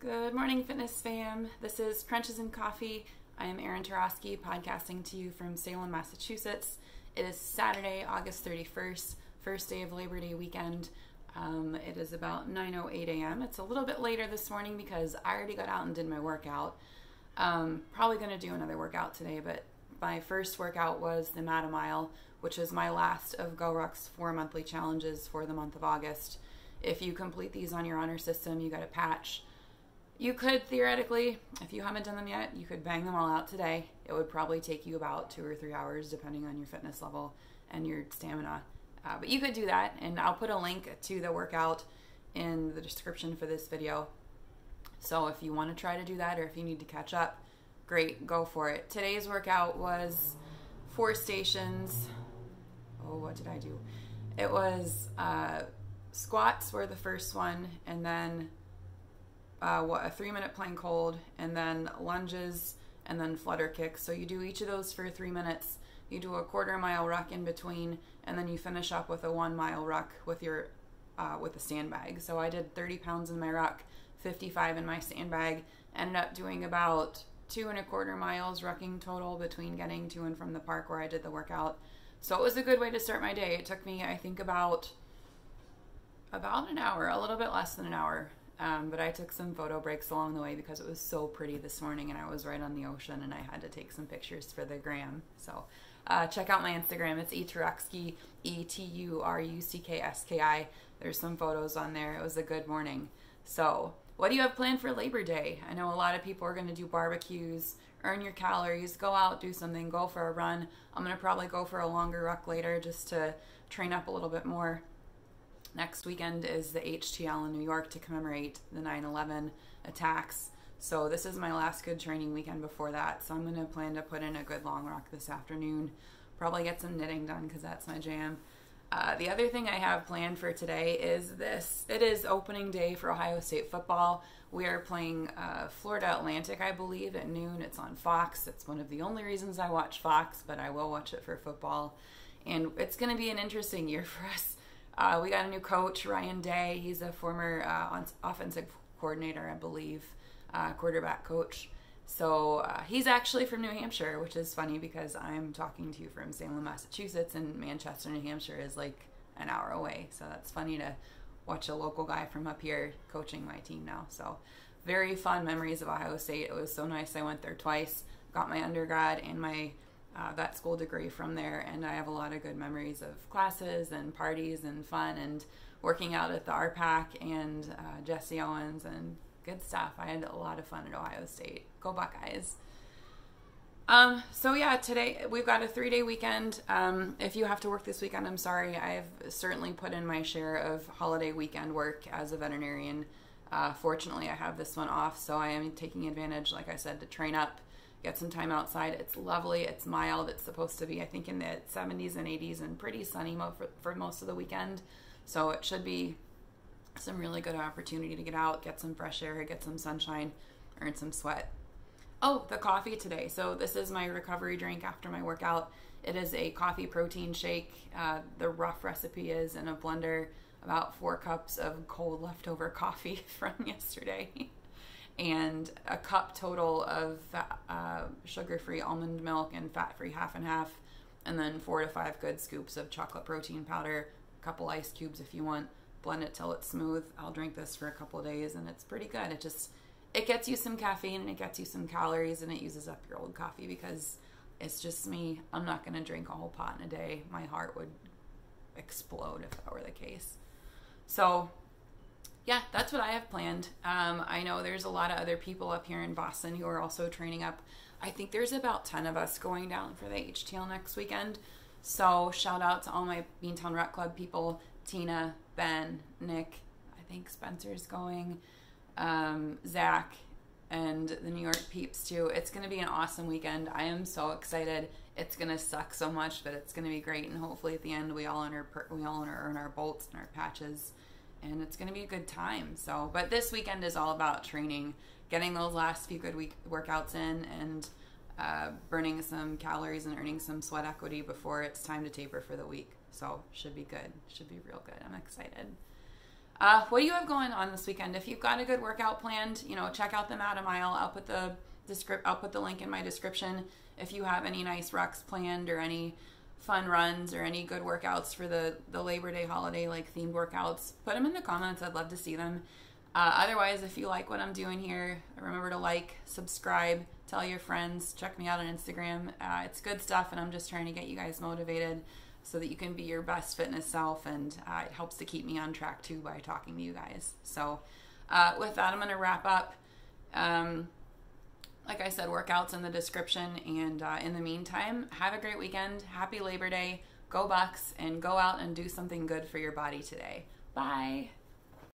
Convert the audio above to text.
Good morning, fitness fam. This is Crunches and Coffee. I am Erin Turowski, podcasting to you from Salem, Massachusetts. It is Saturday, August 31st, first day of Labor Day weekend. Um, it is about 9.08 a.m. It's a little bit later this morning because I already got out and did my workout. Um, probably going to do another workout today, but my first workout was the Mile, which is my last of GoRuck's four monthly challenges for the month of August. If you complete these on your honor system, you get a patch you could theoretically, if you haven't done them yet, you could bang them all out today. It would probably take you about two or three hours, depending on your fitness level and your stamina. Uh, but you could do that, and I'll put a link to the workout in the description for this video. So if you want to try to do that or if you need to catch up, great, go for it. Today's workout was four stations. Oh, what did I do? It was uh, squats were the first one, and then uh, what a three minute plank hold, and then lunges, and then flutter kicks. So you do each of those for three minutes. You do a quarter mile ruck in between, and then you finish up with a one mile ruck with your uh, with a sandbag. So I did 30 pounds in my ruck, 55 in my sandbag. Ended up doing about two and a quarter miles rucking total between getting to and from the park where I did the workout. So it was a good way to start my day. It took me, I think, about about an hour, a little bit less than an hour um, but I took some photo breaks along the way because it was so pretty this morning and I was right on the ocean and I had to take some pictures for the gram. So uh, check out my Instagram. It's eturuckski, E T U R U C K S K I. There's some photos on there. It was a good morning. So, what do you have planned for Labor Day? I know a lot of people are going to do barbecues, earn your calories, go out, do something, go for a run. I'm going to probably go for a longer ruck later just to train up a little bit more. Next weekend is the HTL in New York to commemorate the 9 11 attacks. So, this is my last good training weekend before that. So, I'm going to plan to put in a good long ruck this afternoon. Probably get some knitting done because that's my jam. Uh, the other thing I have planned for today is this. It is opening day for Ohio State football. We are playing uh, Florida Atlantic, I believe, at noon. It's on Fox. It's one of the only reasons I watch Fox, but I will watch it for football. And it's going to be an interesting year for us. Uh, we got a new coach, Ryan Day. He's a former uh, offensive coordinator, I believe, uh, quarterback coach. So uh, he's actually from New Hampshire, which is funny because I'm talking to you from Salem, Massachusetts, and Manchester, New Hampshire is like an hour away. So that's funny to watch a local guy from up here coaching my team now. So very fun memories of Ohio State. It was so nice. I went there twice, got my undergrad and my uh, that school degree from there, and I have a lot of good memories of classes and parties and fun and working out at the RPAC and uh, Jesse Owens and good stuff. I had a lot of fun at Ohio State. Go Buckeyes! Um, so yeah, today we've got a three day weekend. Um, if you have to work this weekend, I'm sorry. I've certainly put in my share of holiday weekend work as a veterinarian. Uh, fortunately, I have this one off, so I am taking advantage, like I said, to train up get some time outside. It's lovely. It's mild. It's supposed to be, I think, in the 70s and 80s and pretty sunny for, for most of the weekend. So it should be some really good opportunity to get out, get some fresh air, get some sunshine, earn some sweat. Oh, the coffee today. So this is my recovery drink after my workout. It is a coffee protein shake. Uh, the rough recipe is in a blender about four cups of cold leftover coffee from yesterday and a cup total of uh, sugar-free almond milk and fat-free half and half, and then four to five good scoops of chocolate protein powder, a couple ice cubes if you want. Blend it till it's smooth. I'll drink this for a couple days, and it's pretty good. It just it gets you some caffeine and it gets you some calories, and it uses up your old coffee because it's just me. I'm not gonna drink a whole pot in a day. My heart would explode if that were the case. So yeah, that's what I have planned. Um, I know there's a lot of other people up here in Boston who are also training up. I think there's about 10 of us going down for the HTL next weekend. So shout out to all my Beantown Ruck Club people Tina, Ben, Nick, I think Spencer's going, um, Zach, and the New York peeps too. It's going to be an awesome weekend. I am so excited. It's going to suck so much, but it's going to be great. And hopefully at the end, we all earn our, we all earn our bolts and our patches and it's going to be a good time. So, but this weekend is all about training, getting those last few good week workouts in, and uh, burning some calories and earning some sweat equity before it's time to taper for the week. So, should be good. Should be real good. I'm excited. Uh, what do you have going on this weekend? If you've got a good workout planned, you know, check out the Mile. I'll put the descript. I'll put the link in my description. If you have any nice rucks planned or any fun runs or any good workouts for the the Labor Day holiday, like themed workouts, put them in the comments. I'd love to see them. Uh, otherwise, if you like what I'm doing here, remember to like, subscribe, tell your friends, check me out on Instagram. Uh, it's good stuff, and I'm just trying to get you guys motivated so that you can be your best fitness self. And uh, it helps to keep me on track too by talking to you guys. So, uh, with that, I'm going to wrap up. Um, like I said, workouts in the description. And uh, in the meantime, have a great weekend. Happy Labor Day. Go Bucks and go out and do something good for your body today. Bye.